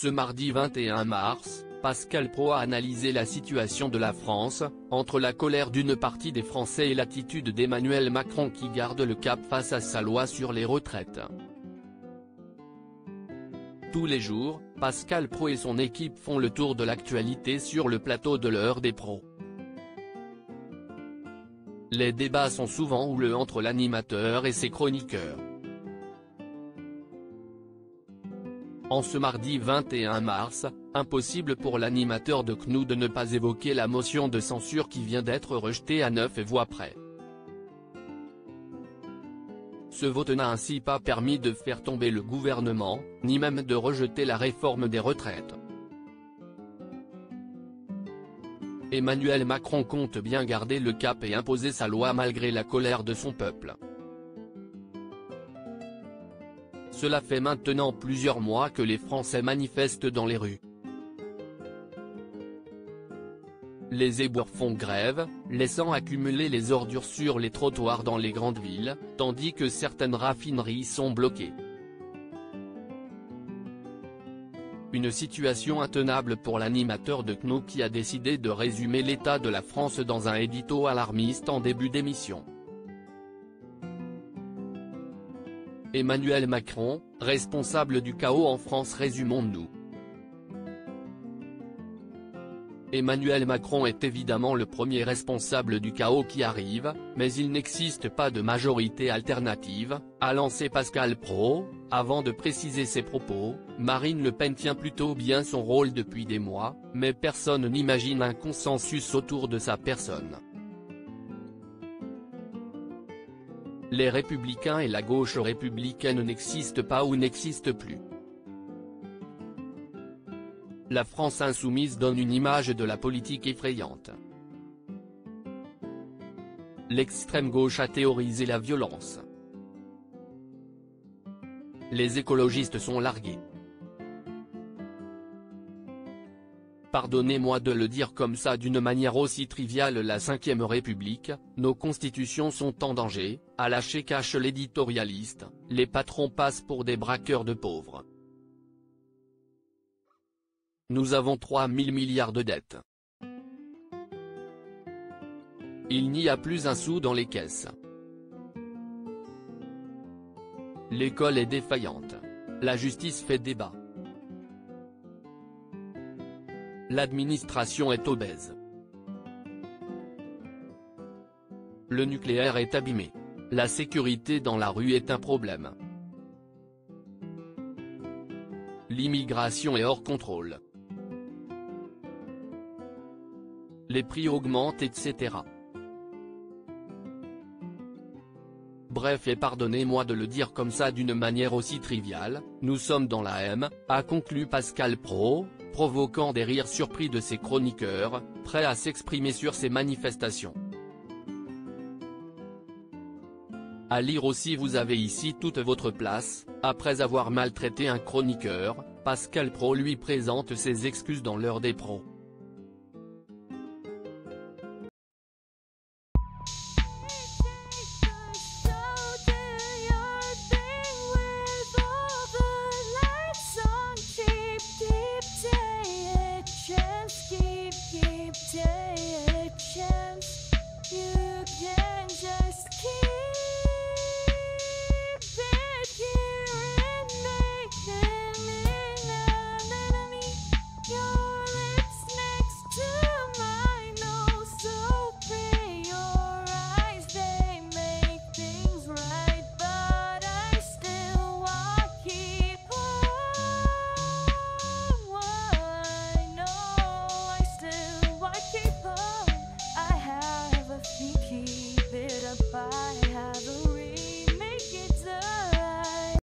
Ce mardi 21 mars, Pascal Pro a analysé la situation de la France, entre la colère d'une partie des Français et l'attitude d'Emmanuel Macron qui garde le cap face à sa loi sur les retraites. Tous les jours, Pascal Pro et son équipe font le tour de l'actualité sur le plateau de l'heure des pros. Les débats sont souvent houleux entre l'animateur et ses chroniqueurs. En ce mardi 21 mars, impossible pour l'animateur de CNU de ne pas évoquer la motion de censure qui vient d'être rejetée à neuf voix près. Ce vote n'a ainsi pas permis de faire tomber le gouvernement, ni même de rejeter la réforme des retraites. Emmanuel Macron compte bien garder le cap et imposer sa loi malgré la colère de son peuple. Cela fait maintenant plusieurs mois que les Français manifestent dans les rues. Les éboueurs font grève, laissant accumuler les ordures sur les trottoirs dans les grandes villes, tandis que certaines raffineries sont bloquées. Une situation intenable pour l'animateur de CNO qui a décidé de résumer l'état de la France dans un édito alarmiste en début d'émission. Emmanuel Macron, responsable du chaos en France résumons-nous. Emmanuel Macron est évidemment le premier responsable du chaos qui arrive, mais il n'existe pas de majorité alternative, a lancé Pascal Pro, avant de préciser ses propos, Marine Le Pen tient plutôt bien son rôle depuis des mois, mais personne n'imagine un consensus autour de sa personne. Les républicains et la gauche républicaine n'existent pas ou n'existent plus. La France insoumise donne une image de la politique effrayante. L'extrême gauche a théorisé la violence. Les écologistes sont largués. Pardonnez-moi de le dire comme ça d'une manière aussi triviale la 5ème République, nos constitutions sont en danger, à lâcher cache l'éditorialiste, les patrons passent pour des braqueurs de pauvres. Nous avons 3 000 milliards de dettes. Il n'y a plus un sou dans les caisses. L'école est défaillante. La justice fait débat. L'administration est obèse. Le nucléaire est abîmé. La sécurité dans la rue est un problème. L'immigration est hors contrôle. Les prix augmentent etc. Bref et pardonnez-moi de le dire comme ça d'une manière aussi triviale, nous sommes dans la M, a conclu Pascal Pro, provoquant des rires surpris de ses chroniqueurs, prêts à s'exprimer sur ces manifestations. À lire aussi vous avez ici toute votre place, après avoir maltraité un chroniqueur, Pascal Pro lui présente ses excuses dans l'heure des pros.